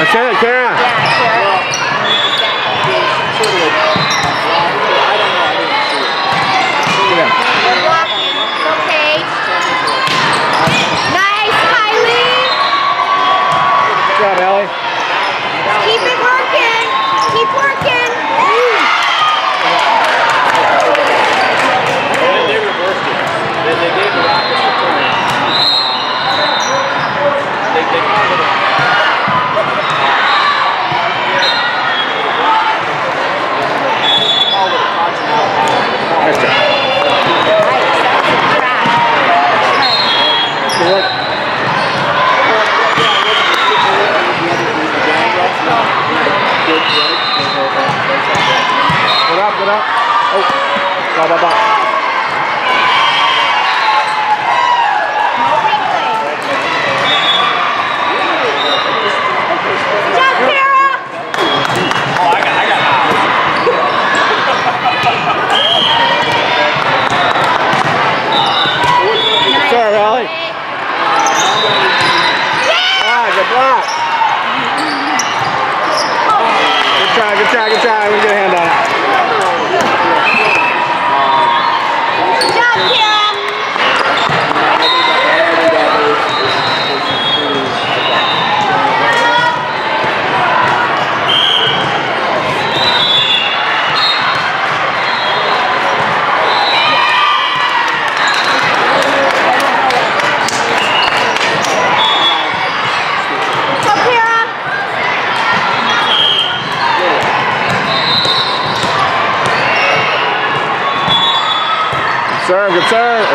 That's it, Kara. Serve,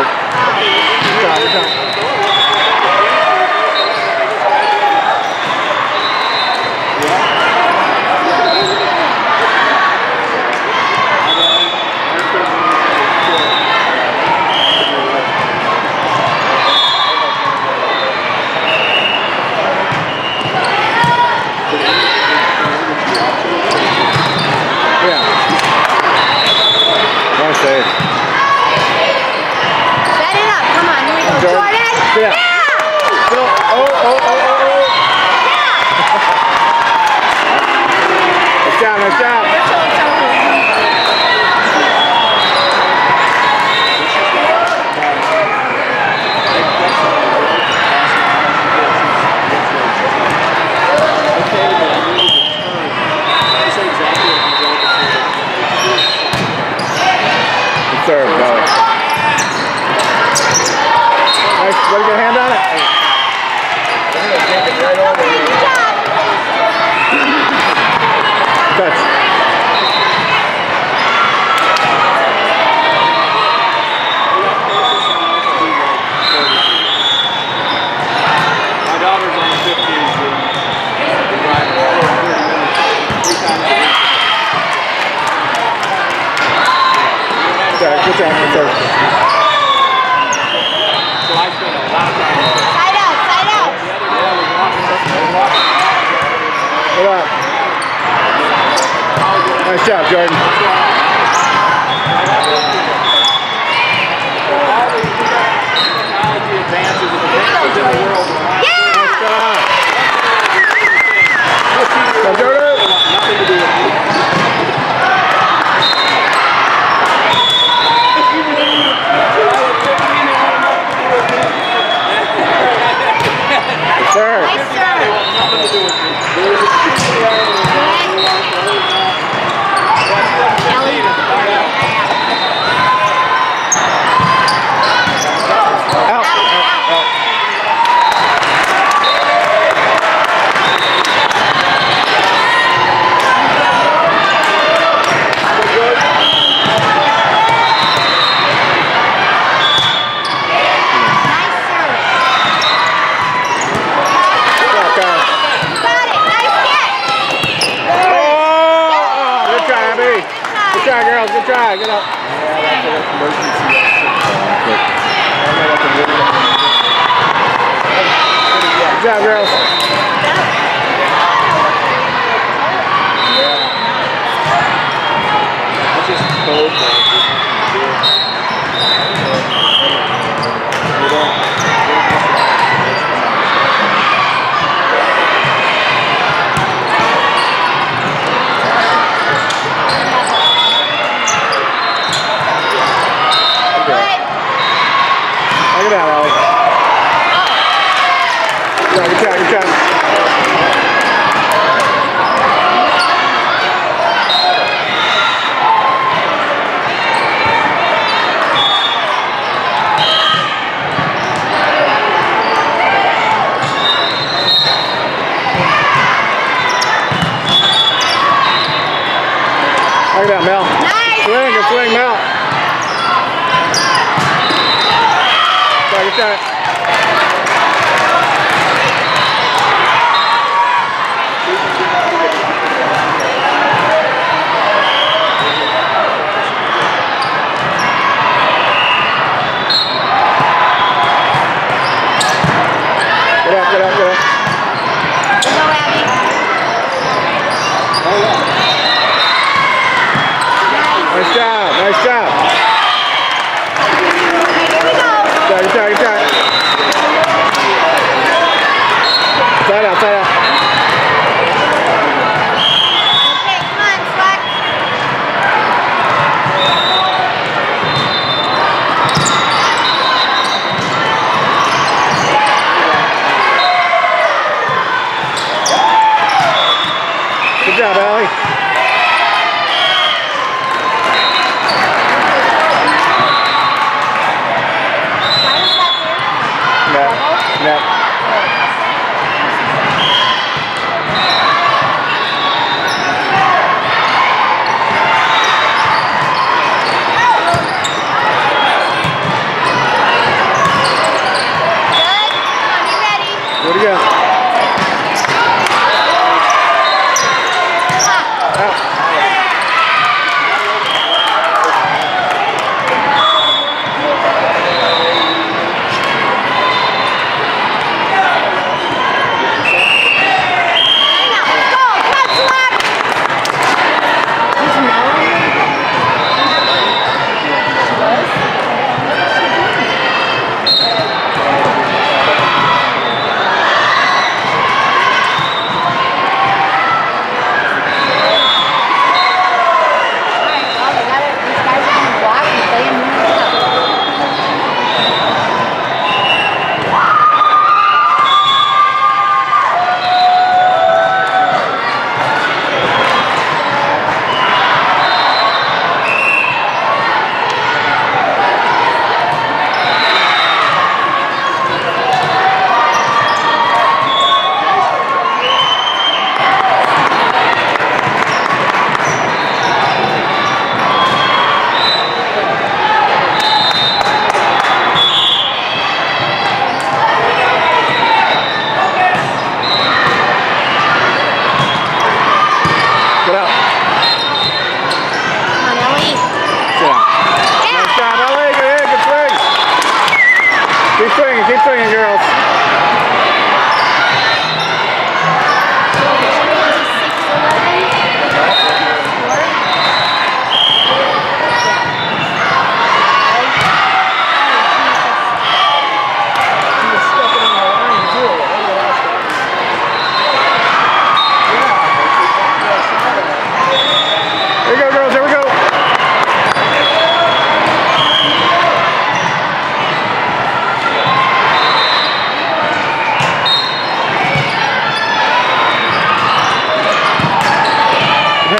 Yeah.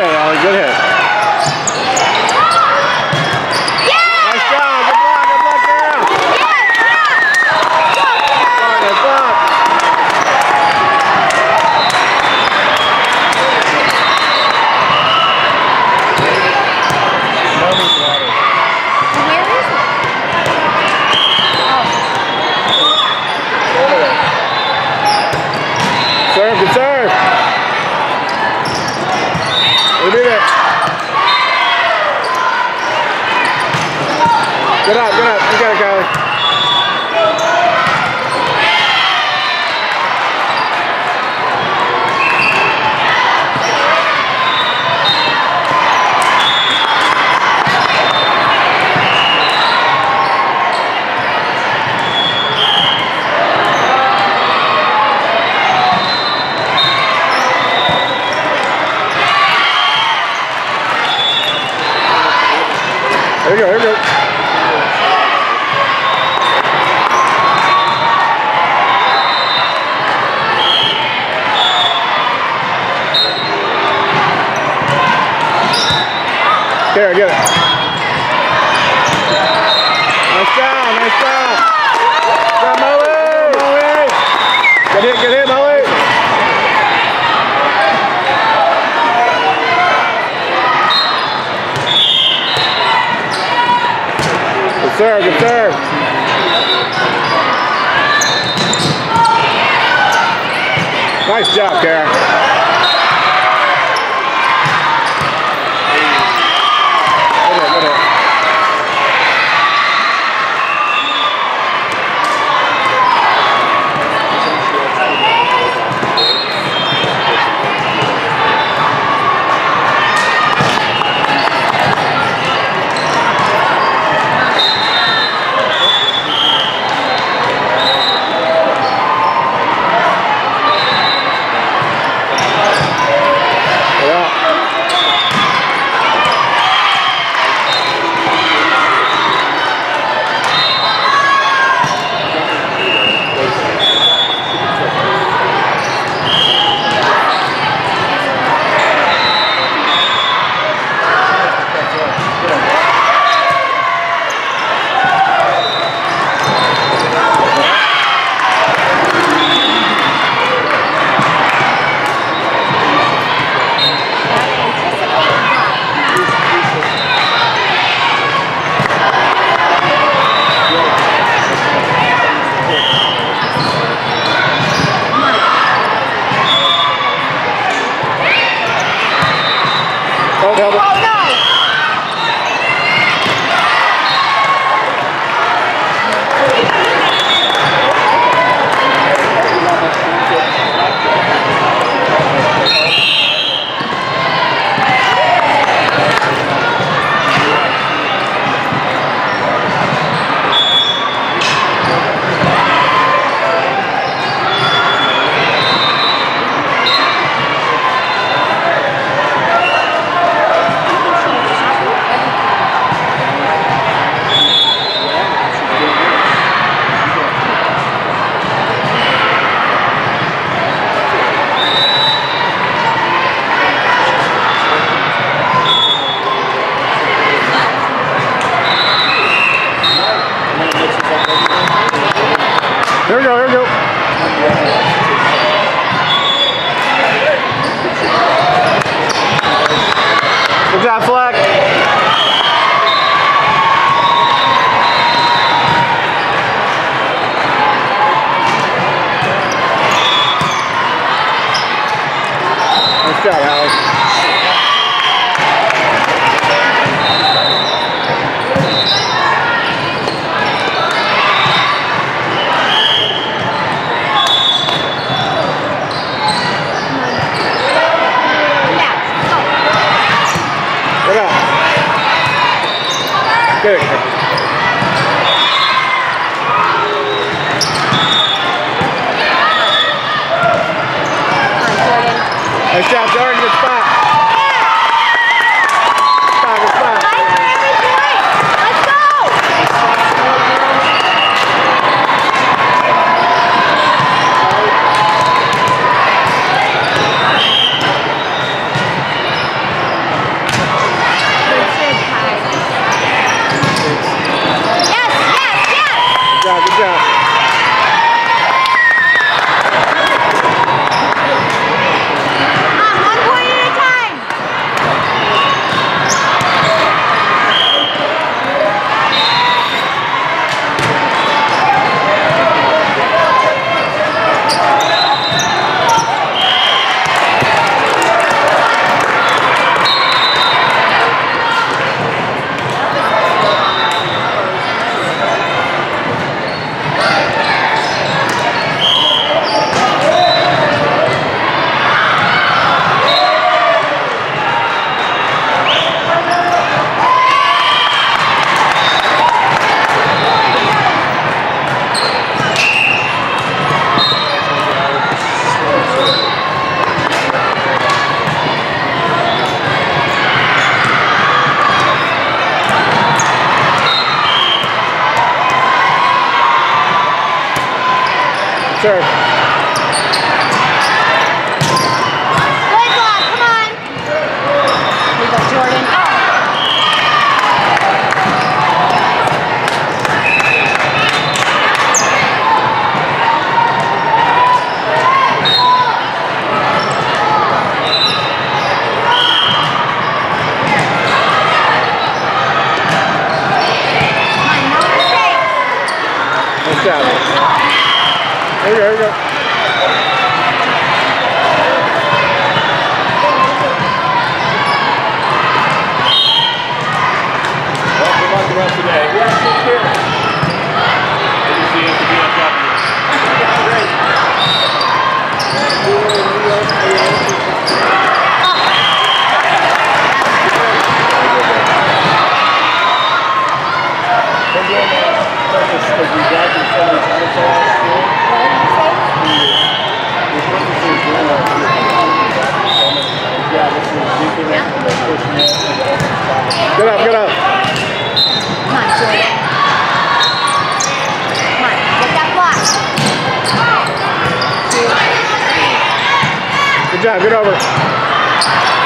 hit, Ollie. Good hit. Get up, get up. You gotta go. There we go, there we go. There, get it. Nice job, nice down. Got Moe. Molly. Get hit, get hit, Molly. Good serve, good serve. Nice job, Karen. serve. Get up, get up. Good job, get over.